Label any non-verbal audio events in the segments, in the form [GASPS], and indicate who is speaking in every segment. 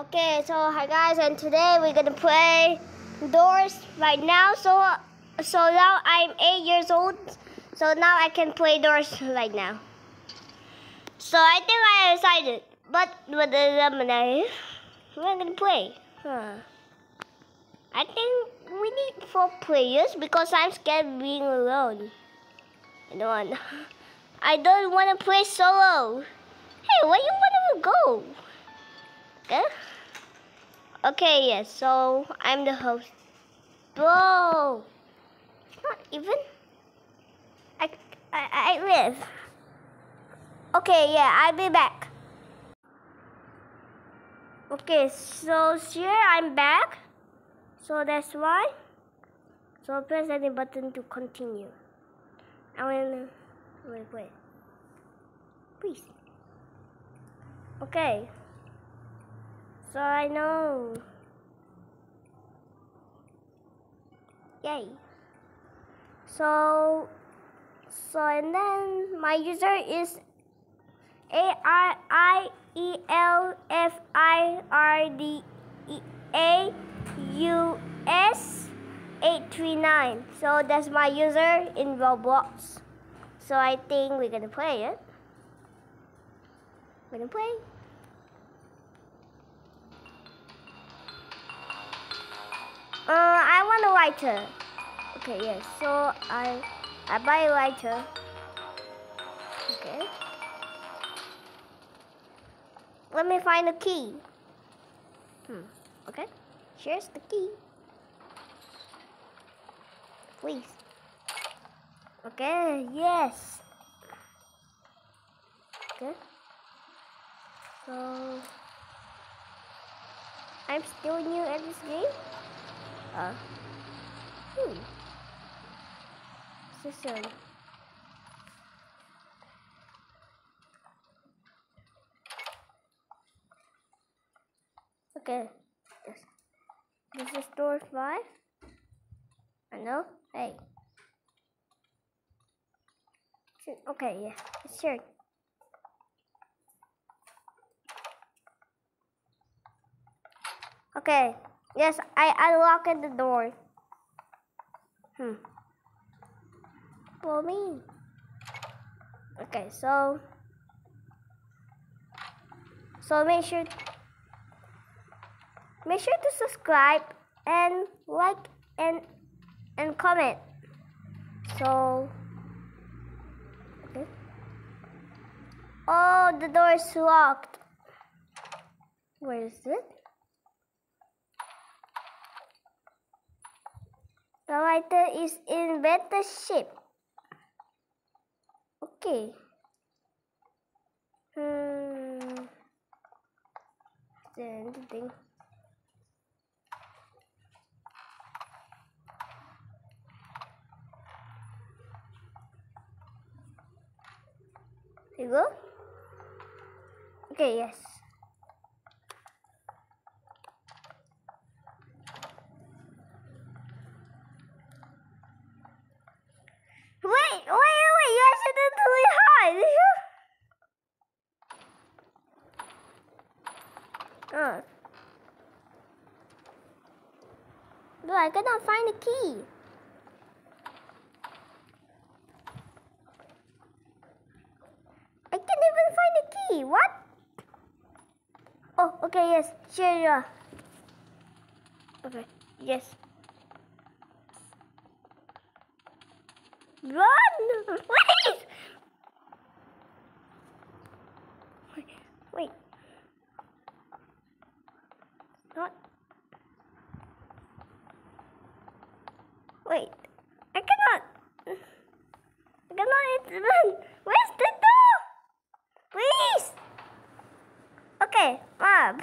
Speaker 1: Okay, so hi guys, and today we're gonna play Doors right now. So, so now I'm eight years old, so now I can play Doors right now. So I think I decided, but but uh, we're gonna play. Huh. I think we need four players because I'm scared of being alone. I don't want. [LAUGHS] I don't want to play solo. Hey, where you want to go? Okay. Okay, yes. So I'm the host. Bro, not even. I I I live. Okay, yeah, I'll be back. Okay, so here I'm back. So that's why. So press any button to continue. I will wait, wait. Please. Okay. So I know. Yay. So so and then my user is A R I E L F I R D E A U S 839. So that's my user in Roblox. So I think we're gonna play it. We're gonna play. Uh, I want a lighter. Okay, yes. So I I buy a lighter. Okay. Let me find a key. Hmm. Okay. Here's the key. Please. Okay, yes. Okay. So I'm still new at this game. Uh. Hmm. Soon. Okay. Yes. This is door five. I know. Hey. Okay, yeah. Sure. Okay. Yes, I unlocked the door. Hmm. For me. Okay, so so make sure make sure to subscribe and like and and comment. So okay. Oh, the door is locked. Where is it? The writer is in better shape. Okay. Hmm. Is there anything? Here you go. Okay, yes. Wait, wait, wait, you accidentally hide. But I cannot find the key. I can't even find the key. What? Oh, okay, yes. Sure, are. Okay, yes. Run! [LAUGHS] Wait, wait. Not. Wait. I cannot. I cannot hit the run. Where's the door? Please! Okay, Mom.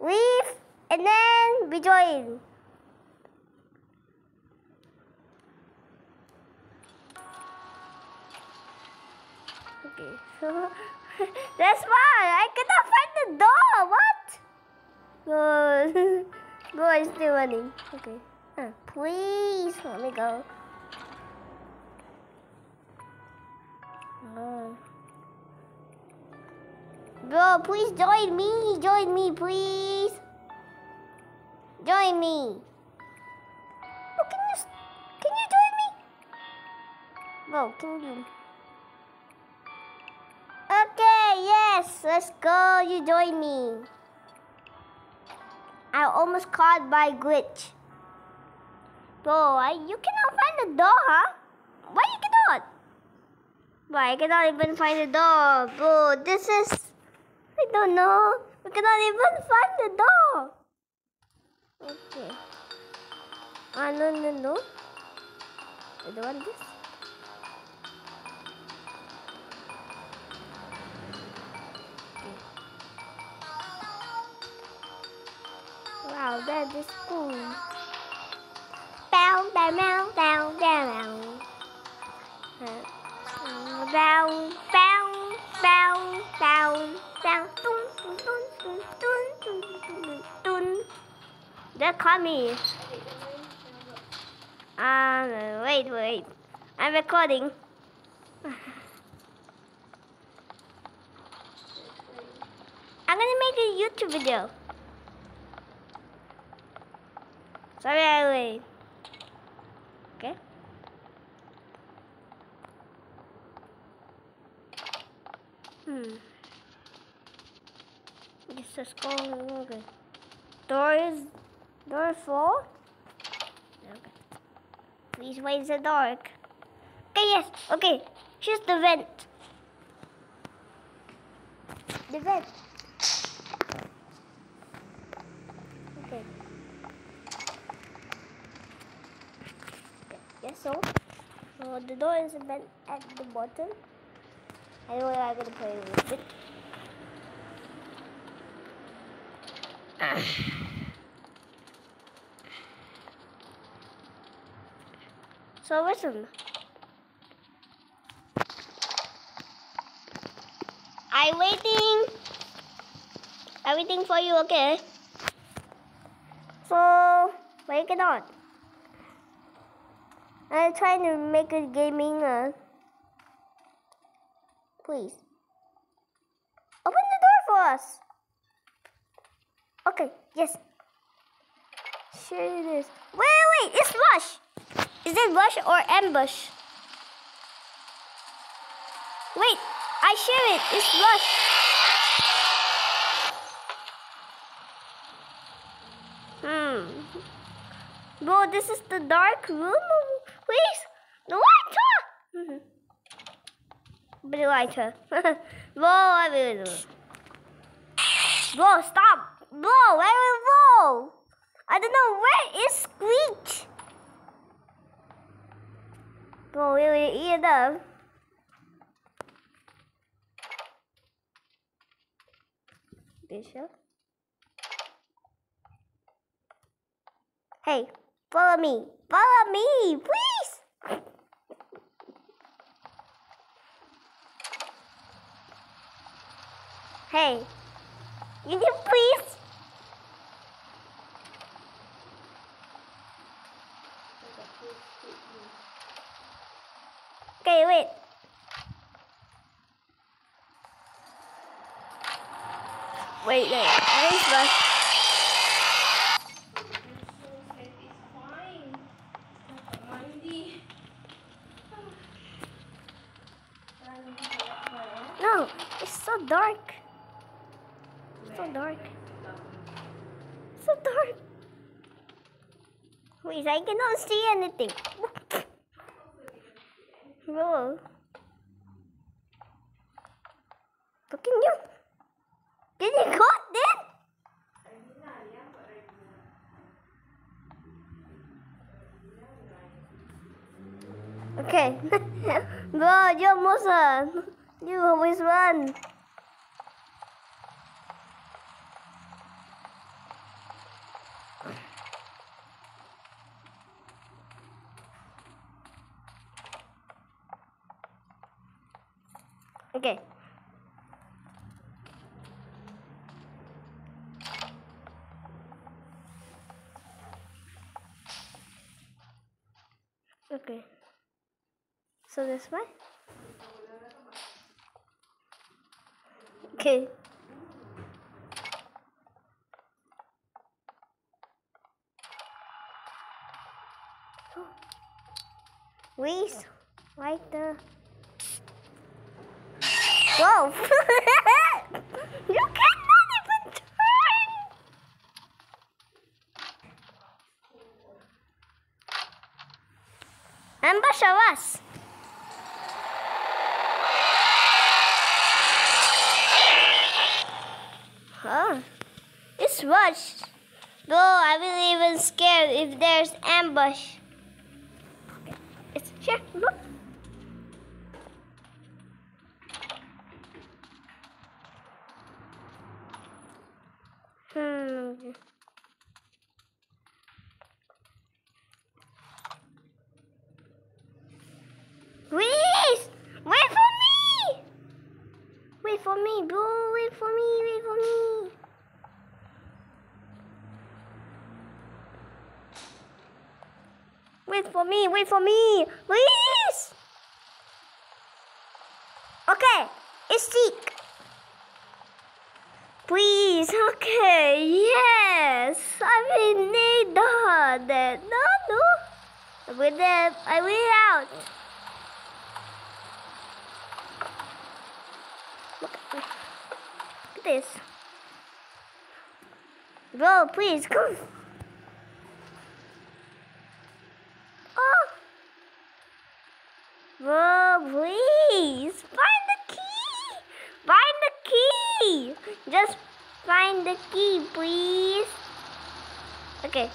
Speaker 1: Leave and then we join. Okay, so [LAUGHS] that's why I cannot find the door. What? Go, go is still running. Okay, uh, please let me go. Oh. Bro, please join me. Join me, please. Join me. Oh, can you can you join me? Bro, can you? Okay, yes. Let's go. You join me. I almost caught by glitch. Bro, I, you cannot find the door, huh? Why you cannot? Why I cannot even find the door, bro. This is I don't know. We cannot even find the door. Okay. Ah, no, no, no. I don't want this. Is cool. Bow, bow, bow, bow, bow, bow. Bow, bow, bow, bow, bow. Dun, dun, dun, dun, dun, dun, dun. They caught me. Um, wait, wait. I'm recording. I'm gonna make a YouTube video. Sorry, I. Okay. Hmm. Yes, let's go. Okay. Door is door four. Okay. Please wait in the dark. Okay, yes. Okay. Here's the vent. The vent. Okay. So. The door is a vent at the bottom. I know I'm gonna play with it. So listen. I'm waiting. Waiting for you, okay? So wake it on. I'm trying to make a gaming uh please. Open the door for us. Okay, yes. Sure it is. Wait, wait, it's Rush. Is it Rush or Ambush? Wait, I share it. It's Rush. Hmm. Bro, this is the dark room. Please, the lighter. Mhm. Bro, I will. Bro, stop. Bro, where is Bro? I don't know where is Screech. Bro, we will eat them. Bishop. Hey, follow me. Follow me, please. Can you please? Okay, wait. Wait, wait. Where's Rush? No, it's so dark. So dark. So dark. Wait, I cannot see anything. [LAUGHS] Bro. But can you? Can you cut then? Okay. [LAUGHS] Bro, you almost [LAUGHS] run. You always run. Okay. Okay. So this way? Okay. [GASPS] Wait. like the Whoa! [LAUGHS] you cannot even turn. Ambush us. Huh? It's rushed. Bro, I really even scared if there's ambush. It's here, look. Hmm. Wait for me! Wait for me, bro. Wait for me, wait for me. Wait for me, wait for me, please! Okay, it's Seek. Please, okay, yes. I will need that. No, no. With that, I will out. Look, look at this. Bro, please, come. Oh. Bro, please. Find the key. Find the key. Just find the key, please. Okay.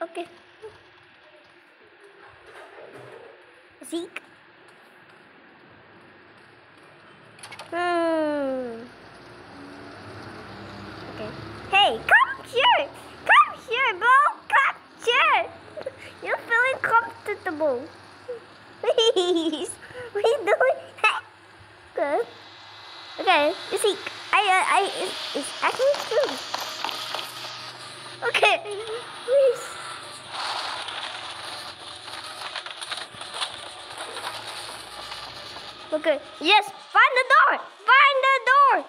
Speaker 1: Okay. Seek. Hmm. Okay. Hey, come here! Come here, bro! Come here! You're feeling Please. We you doing? Good. Okay, you see, I, uh, I, it's, it's actually true. Okay, please. Okay, yes, find the door! Find the door!